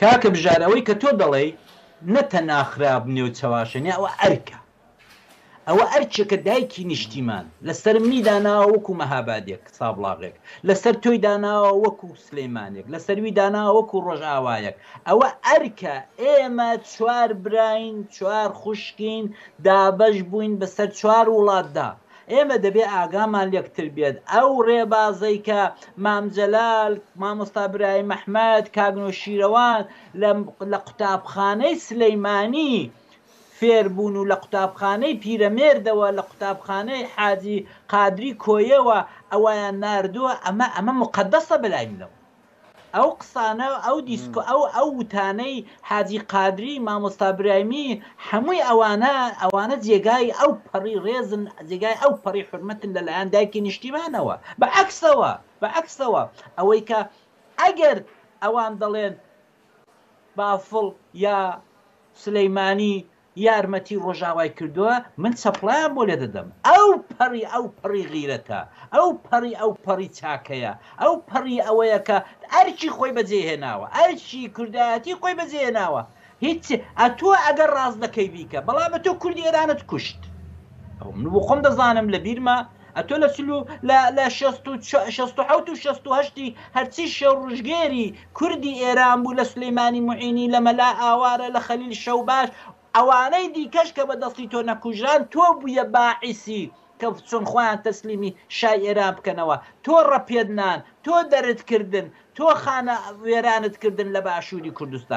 کاکە بژار ئەوەی کە تۆ دەڵێی نە تەنها خراپ نیە و چەواشە نیە ئەوە ئەرکە ئەوە ئەرکێکە دایکی نیشتیمان لەسەر منی داناوە وەکو مەهابادێک سابڵاغێک لەسەر تۆی داناوە وەکو سلیمانێک لەسەر وی داناوە وەکو ڕۆژئاوایەک ئەوە ئەرکە ئێمە چوار براین چوار خوشکین دابەش بووین بەسەر چوار وڵاتدا ئێمە دەبێ ئاگامان لەکتر بێت ئەو ڕێبازەی کە مام جەلال، مامۆستا برایم ئەحمەد، کاک نەوشیرەوان لە قوتابخانەی سلیمانی فێر بوون و لە قوتابخانەی پیرەمێردەوە لە قوتابخانەی حاجی قادری کۆیەوە ئەویان ناردووە ئەمە ئەمە موقەدەسە بەلای منەوە. ئەو قسانە ئەو دیسکۆ ئەو ئەو وتانەی حاجی قادری مامۆستا برایمی حەمووی ئەوانە ئەوانە جێگای ئەو پەڕی ڕێزن جێگای ئەو پەڕی حورمەتن لە لایەن دایکی نیشتیمانەوە بە عەکسەوە بە عەکسەوە ئەوەی کە ئەگەر ئەوان دەڵێن بافڵ یا سلیمانی یارمەتی ڕۆژاوای کردوە من سەپڵایان بۆ لێ دەدەم ئەو پەڕی ئەو پەڕی غیرەتە ئەو پەڕی ئەو پەڕی چاکەیە ئەو پەڕی ئەوەیە کە ئەرکی خۆی بەجێ هێناوە ئەرکی کوردایەتی خۆی بەجێ هێناوە هیچ ئەتۆ ئەگەر ڕاست دەکەی بیکە بەڵام ئەتۆ کوردی ئێرانت کوشت ئەو من بۆ خۆم دەزانم لە بیرمە ئەتۆ لە چل و لە لە شەست و چە شەست و حەوت و شەست و هەشتی هەرچی شۆڕشگێری کوردی ئێران بوو لە سولەیمانی موعینی لە مەلا ئاوارە لە خەلیل شەوباش ئەوانەی دیکەش کە بە دەستی تۆ نەکوژران تۆ بوویە باعیسی کە چۆن خۆیان تەسلیمی شای ئێران بکەنەوە تۆ ڕەپێدنان تۆ دەرت کردن تۆ خانە وێرانت کردن لە باشووری کوردستان.